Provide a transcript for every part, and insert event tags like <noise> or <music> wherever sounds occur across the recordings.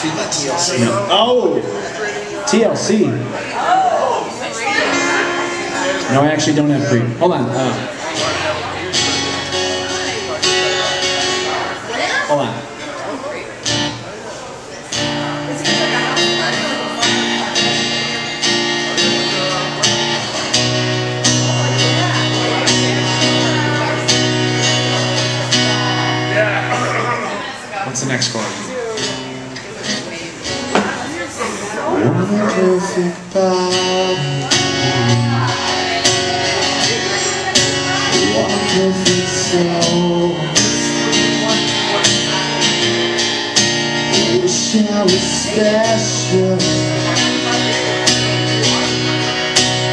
TLC. Oh, TLC. No, I actually don't have pre. Hold on. Uh, hold on. What's the next chord? Wish I was special.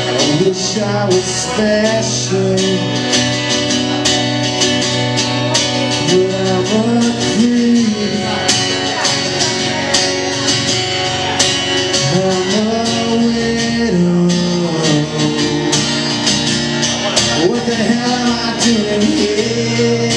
I wish I was special. But I'm What the hell am I doing here?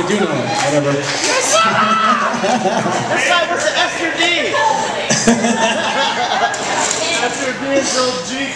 I do know it. Whatever. This time it's the F or D. <laughs> Or D until G